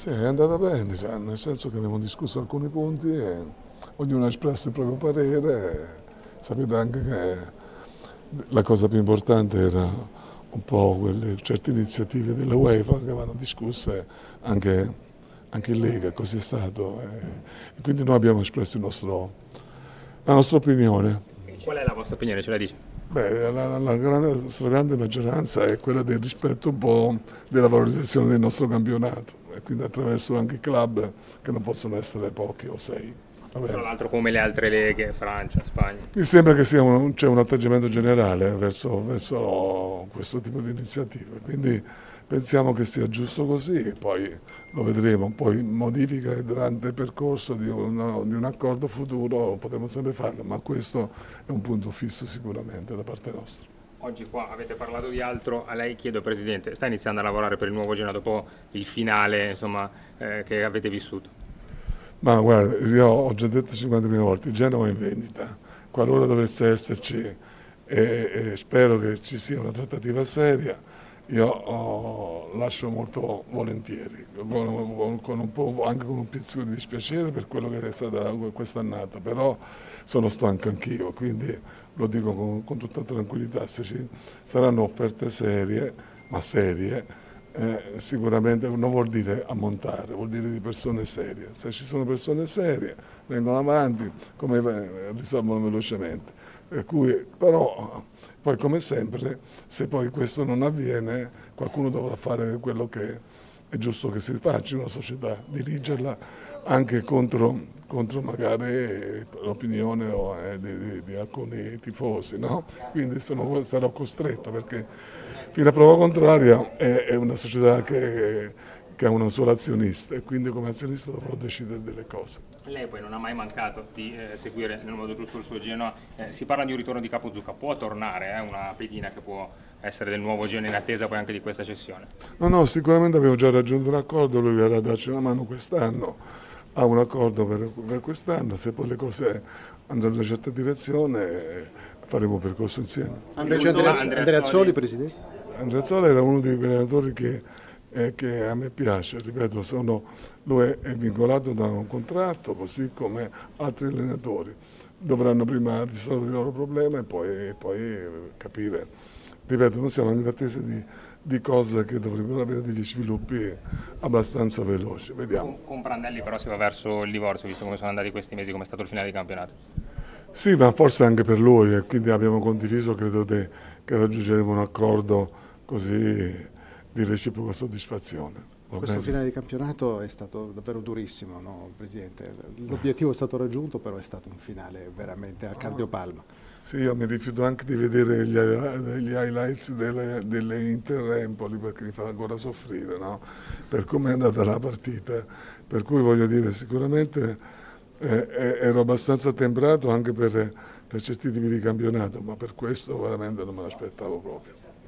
Sì, è andata bene, cioè, nel senso che abbiamo discusso alcuni punti e ognuno ha espresso il proprio parere. Sapete anche che la cosa più importante era un po' quelle, certe iniziative della UEFA che vanno discusse anche, anche in Lega, così è stato. E quindi noi abbiamo espresso nostro, la nostra opinione. Qual è la vostra opinione? Ce la dice? Beh, la, la grande, stragrande maggioranza è quella del rispetto un po' della valorizzazione del nostro campionato e quindi attraverso anche i club che non possono essere pochi o sei. Tra l'altro come le altre leghe, Francia, Spagna. Mi sembra che c'è un, un, atteggiamento generale verso, verso, questo tipo di iniziative, quindi pensiamo che sia giusto così, poi lo vedremo, poi modifiche durante il percorso di, una, di un accordo futuro potremo sempre farlo, ma questo è un punto fisso sicuramente da parte nostra. Oggi qua avete parlato di altro, a lei chiedo Presidente, sta iniziando a lavorare per il nuovo Genoa dopo il finale insomma, eh, che avete vissuto? Ma guarda, io ho già detto 50.000 volte, Genova è in vendita, qualora dovesse esserci e, e spero che ci sia una trattativa seria, io oh, lascio molto volentieri, con, con un anche con un pizzico di dispiacere per quello che è stata quest'annata, però sono stanco anch'io, quindi lo dico con, con tutta tranquillità, se ci saranno offerte serie, ma serie, eh, sicuramente non vuol dire ammontare, vuol dire di persone serie. Se ci sono persone serie vengono avanti, come eh, risolvono velocemente. Per cui, però poi come sempre, se poi questo non avviene, qualcuno dovrà fare quello che è giusto che si faccia in una società, dirigerla anche contro, contro magari l'opinione eh, di, di, di, alcuni tifosi. No? Quindi sono, sarò costretto perché fino a prova contraria è, è una società che, che ha un solo azionista e quindi come azionista dovrò decidere delle cose. Lei poi non ha mai mancato di eh, seguire nel modo giusto il suo Genoa, eh, si parla di un ritorno di Capozucca, può tornare eh, una pedina che può essere del nuovo Genoa in attesa poi anche di questa cessione? No, no, sicuramente abbiamo già raggiunto un accordo, lui verrà a darci una mano quest'anno, ha un accordo per, per quest'anno, se poi le cose andranno in una certa direzione faremo un percorso insieme. Andrea, Andrea, Presidente? Andrea era uno dei allenatori che, eh, che, a me piace, ripeto, sono, lui è vincolato da un contratto così come altri allenatori. Dovranno prima risolvere il loro problema e poi, poi capire. Ripeto, noi siamo in attesa di, di cose che dovrebbero avere degli sviluppi abbastanza veloci. Vediamo. Con, Prandelli però si va verso il divorzio, visto come sono andati questi mesi, come è stato il finale di campionato. Sì, ma forse anche per lui, e quindi abbiamo condiviso, credo che raggiungeremo un accordo così di reciproca soddisfazione. Questo bene? finale di campionato è stato davvero durissimo, no, Presidente? L'obiettivo è stato raggiunto, però è stato un finale veramente a cardiopalma. Sì, io mi rifiuto anche di vedere gli, gli highlights delle, delle Inter Empoli perché mi fa ancora soffrire no? per come è andata la partita. Per cui voglio dire, sicuramente eh, eh ero abbastanza temprato anche per, per certi tipi di campionato, ma per questo veramente non me l'aspettavo proprio.